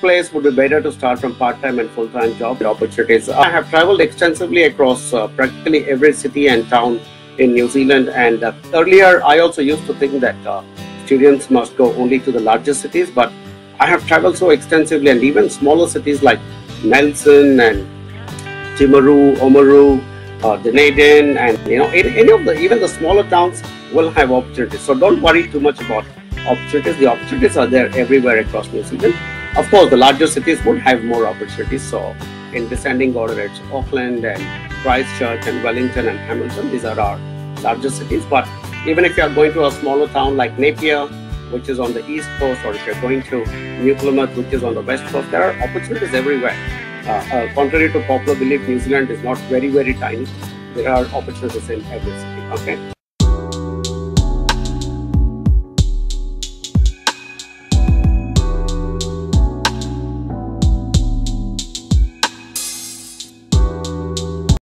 place would be better to start from part-time and full-time job opportunities. I have traveled extensively across uh, practically every city and town in New Zealand. And uh, earlier, I also used to think that uh, students must go only to the largest cities, but I have traveled so extensively, and even smaller cities like Nelson and Timaru, Oamaru, uh, Dunedin, and you know any of the even the smaller towns will have opportunities. So don't worry too much about opportunities. The opportunities are there everywhere across New Zealand. Of course, the larger cities would have more opportunities. So in descending order, it's Auckland and Christchurch and Wellington and Hamilton. These are our larger cities. But even if you are going to a smaller town like Napier, which is on the east coast, or if you're going to New Plymouth, which is on the west coast, there are opportunities everywhere. Uh, uh, contrary to popular belief, New Zealand is not very, very tiny. There are opportunities in every city. Okay.